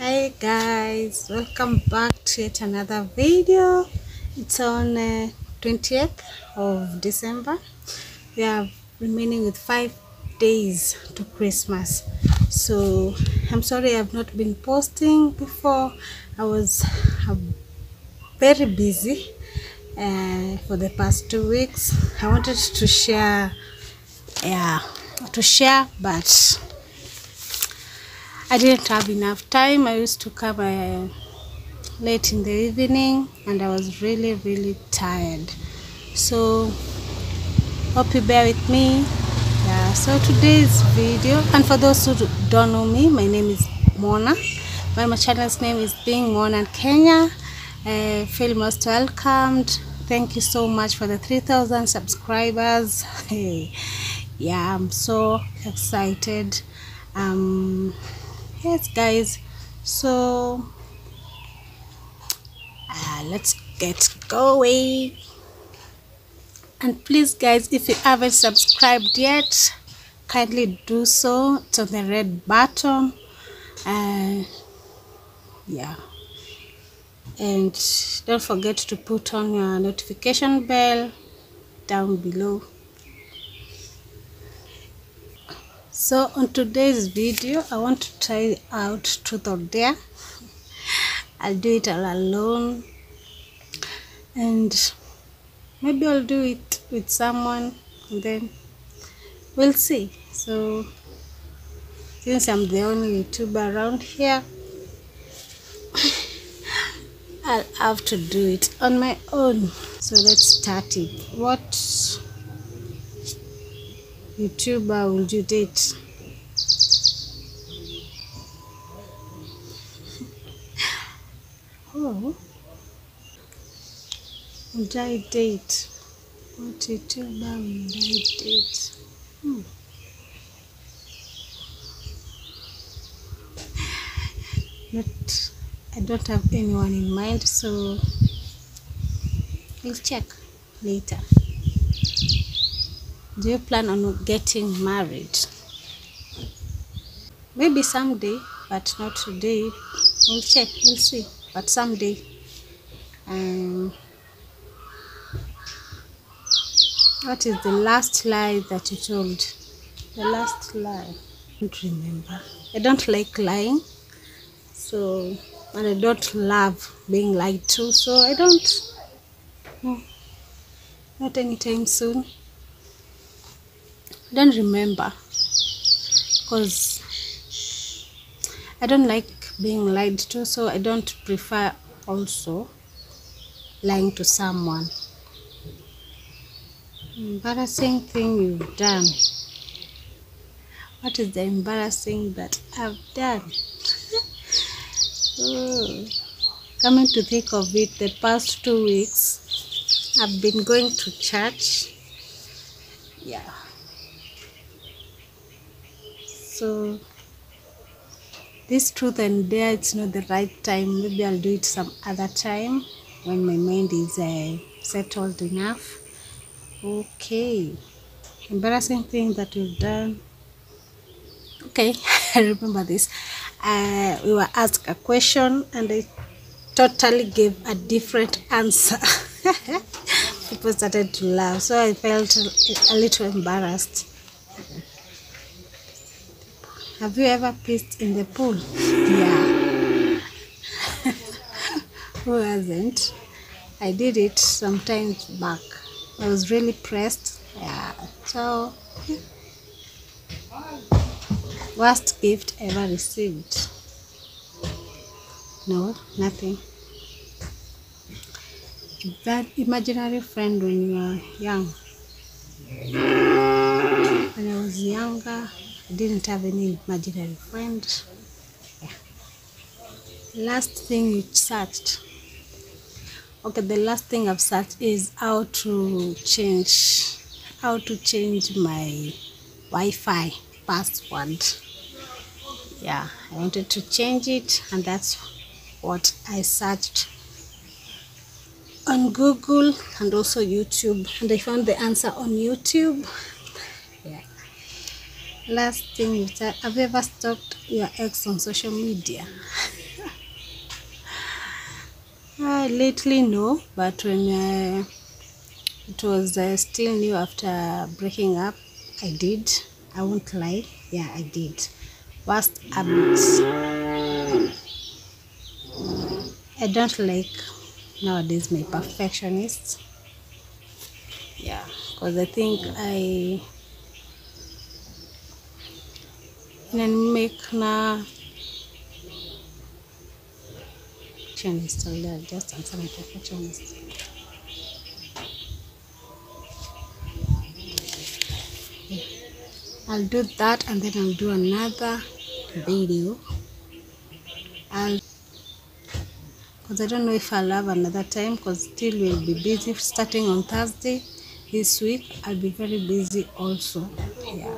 Hi guys, welcome back to yet another video. It's on uh, 20th of December. We are remaining with five days to Christmas. So I'm sorry I've not been posting before. I was uh, very busy uh, for the past two weeks. I wanted to share, yeah, to share, but I didn't have enough time. I used to come uh, late in the evening and I was really, really tired. So, hope you bear with me. Yeah, so today's video, and for those who don't know me, my name is Mona. My, my channel's name is Being Mona Kenya. Uh, feel most welcomed. Thank you so much for the 3000 subscribers. Hey, yeah, I'm so excited. Um, yes guys. So uh, let's get going. And please guys if you haven't subscribed yet kindly do so to the red button. Uh, yeah. And don't forget to put on your notification bell down below so on today's video i want to try out truth or dare. I'll do it all alone. And maybe i'll do it with someone then we'll see. So since i'm the only youtuber around here i'll have to do it on my own. So let's start it. What YouTuber will you date? oh, would I date? What YouTuber will I date? Hmm. Not, I don't have anyone in mind, so we'll check later. Do you plan on getting married? Maybe someday, but not today. We'll check, we'll see. But someday. Um, what is the last lie that you told? The last lie. I don't remember. I don't like lying. So, and I don't love being lied to. So, I don't. No, not anytime soon. Don't remember because I don't like being lied to, so I don't prefer also lying to someone. Embarrassing thing you've done. What is the embarrassing that I've done? coming to think of it, the past two weeks I've been going to church. Yeah. So this truth and dare it's not the right time. Maybe i'll do it some other time when my mind is uh, settled enough. Okay. Embarrassing thing that we've done. Okay i remember this. Uh, we were asked a question and i totally gave a different answer. People started to laugh. So i felt a little embarrassed have you ever pissed in the pool? Yeah. Who hasn't? I did it sometimes back. I was really pressed. Yeah. So, worst gift ever received? No, nothing. That imaginary friend when you were young. When I was younger, didn't have any imaginary friend. Yeah. Last thing you searched. Okay, the last thing I've searched is how to change how to change my Wi-Fi password. Yeah, I wanted to change it and that's what I searched on Google and also YouTube and I found the answer on YouTube. Last thing you said, have you ever stalked your ex on social media? Uh, lately, no, but when uh, it was uh, still new after breaking up, I did. I won't lie. Yeah, I did. Worst habits. I don't like nowadays my perfectionists. Yeah, because I think I na perfectionist. I'll just answer my perfectionist. I'll do that and then I'll do another video. I'll because I don't know if I'll have another time because still we'll be busy starting on Thursday this week. I'll be very busy also. Yeah.